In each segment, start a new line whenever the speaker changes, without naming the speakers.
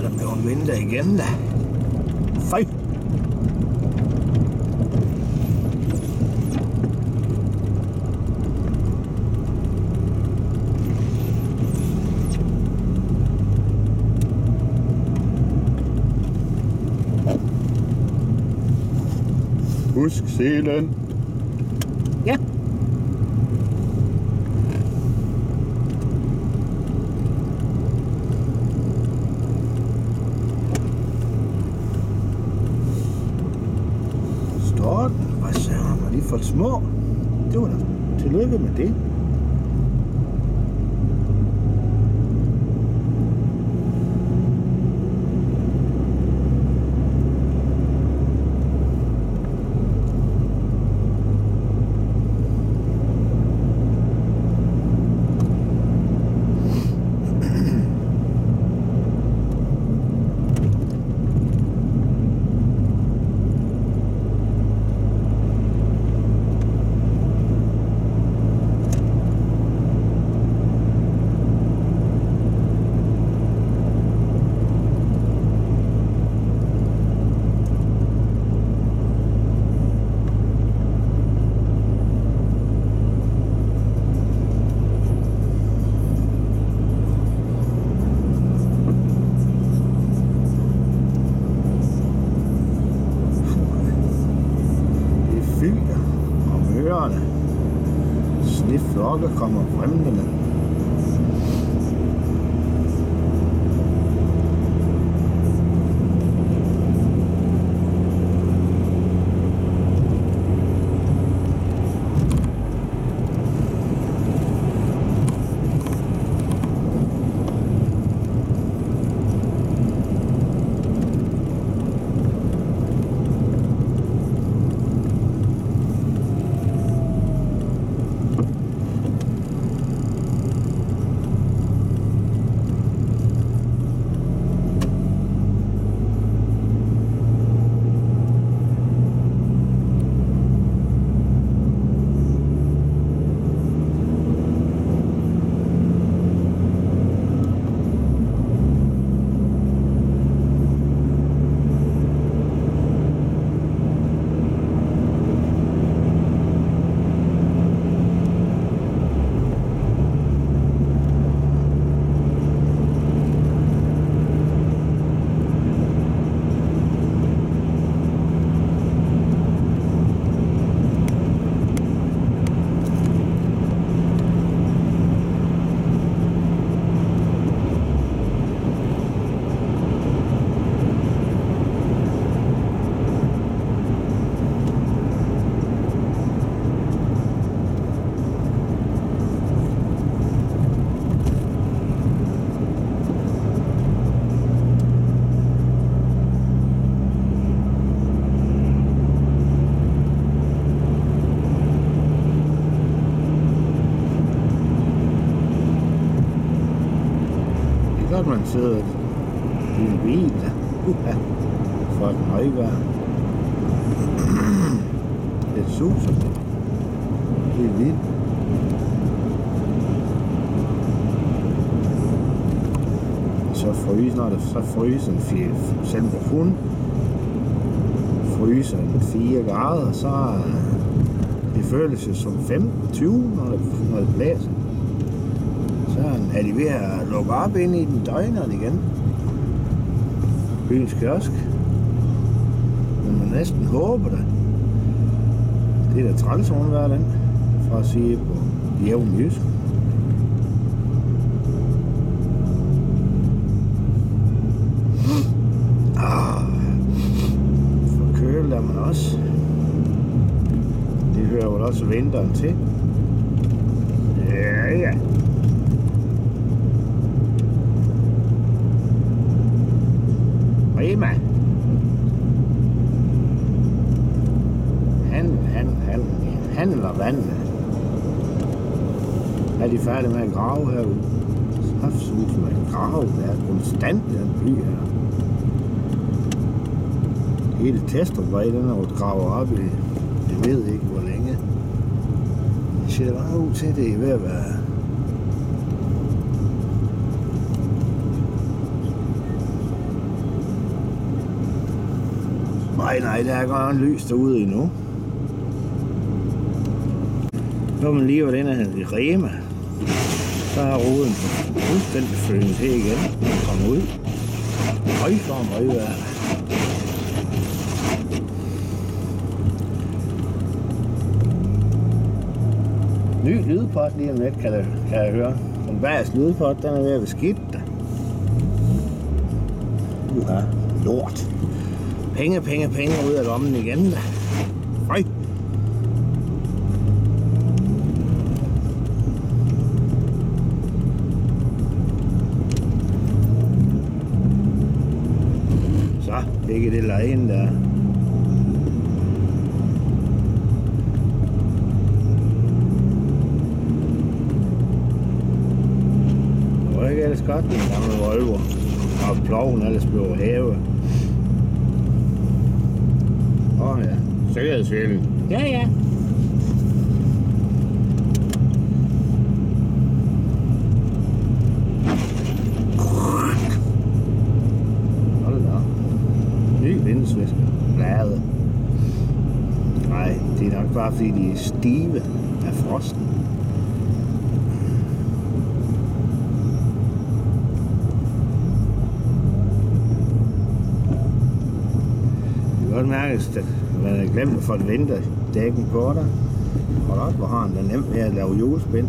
nogle vinter igen da. Fej.
Husk selen.
Ja. Står den? Hvad så har man lige fået små? Det var da tillykke med det. Det Sneflokke kommer fremlende. Det er godt, man sidder i en bil. Ja. For et højvær. Det suser. Det er vildt. Så fryser, når det så fryser en fire, selv på kun fryser en 4 grader, så øh, det føles jo som 15-20, når det, når det blæser. Så er de ved at lukke op ind i den døgneren igen. Byens kiosk. Men man næsten håber det. Det er da træls hver den, for at sige på jævn jysk. Ah, forkølet er man også. Det hører vel også vinteren til. Ja, ja. Rema. Han, han, han, han eller vandene. Er de færdige med at grave herude? Så synes man, at grave. Er konstant i den by her. Hele Testrupvej, den er jo gravet op i, jeg ved ikke hvor længe. Det ser bare ud til, at det er ved at være Nej, nej, der er godt nok lys derude endnu. Nu er man lige ved den her Rema. Så har roden fuldstændig følt til igen. Man kommer ud. Høj for en højvejr. Ny lydpot lige om lidt, kan jeg, kan jeg høre. Den bags lydpot, den er ved at være skidt. Uha, lort. Penge, penge, penge ud af lommen igen. da. Lejen der. Det var ikke ellers godt, den gamle Volvo. Og ploven ellers blev hævet. Åh oh, ja, sikkerhedsvælen. Ja, ja. Hold da op. Ny vinduesvisker. Blade. Nej, det bare fordi de er stive af frosten. Det kan godt mærkes, at man har glemt at få et vinterdækken på dig. Hold op, hvor har han da nemt ved at lave julespind.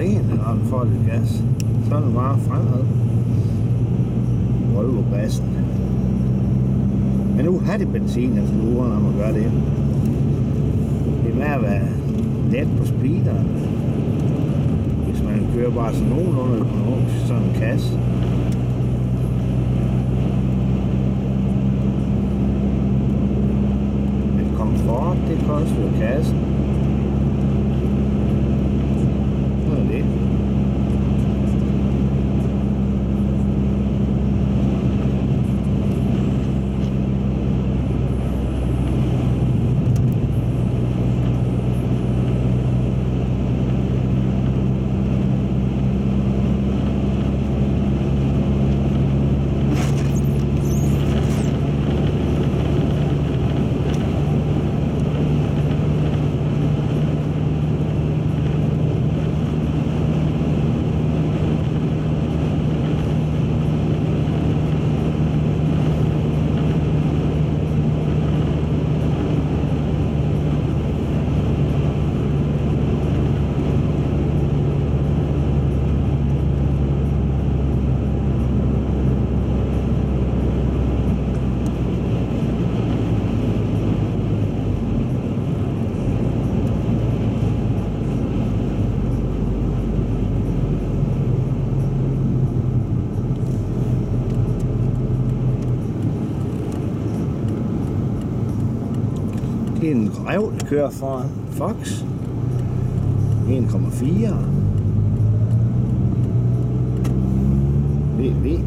Den rykker når den får lidt gas. Så er det bare fremad. Volvo bassen. Men nu har det benzin, altså nu når man gør det. Det er med at være let på speederen. Hvis man kører bare sådan nogenlunde økonomisk, sådan en kasse. Men komfort, det koster jo kassen. Sådan er det. Det er en rev, der kører foran Fox. 1,4. VV.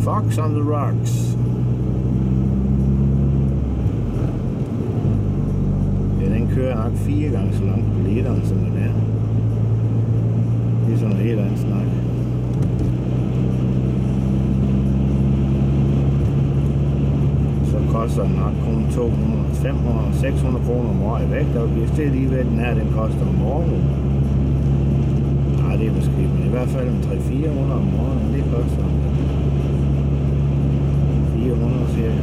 Fox on the rocks. Ja, den kører nok fire gange så langt på literen, som den er. Det er sådan en helt anden snak. Så koster nok kun 200, 500, 600 kroner om året i vægtafgift. Det er lige hvad den her, den koster om året. Nej, det er måske, men i hvert fald en 300-400 om året, det koster 400 cirka.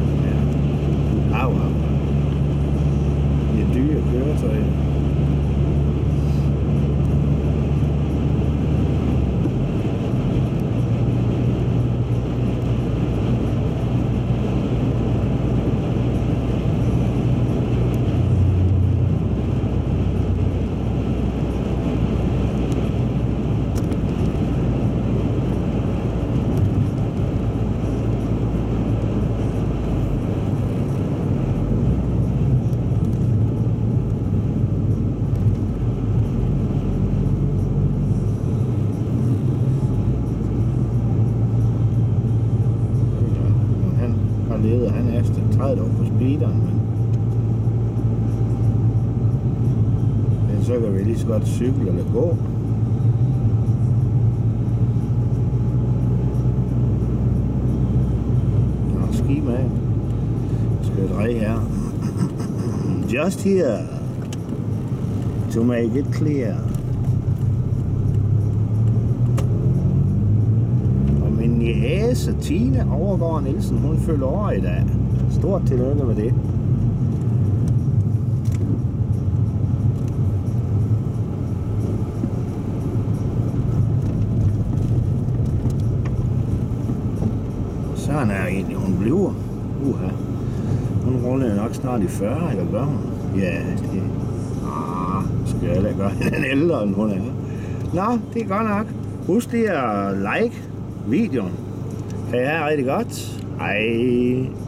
levet, og han er 30 år på speederen, men... Men så kan vi lige så godt cykle eller gå. Nå, ski med. Jeg skal dreje her. Just here. To make it clear. Og min Tine Overgaard Nielsen, hun følger over i dag. Stort tillykke med det. Sådan er egentlig, hun bliver. Uha. Hun ruller nok snart i 40, eller gør hun? Ja, det... Ah, skal jeg da gøre hende ældre, end hun er. Nå, det er godt nok. Husk lige at like videoen. Kan jeg have rigtig godt. Hej.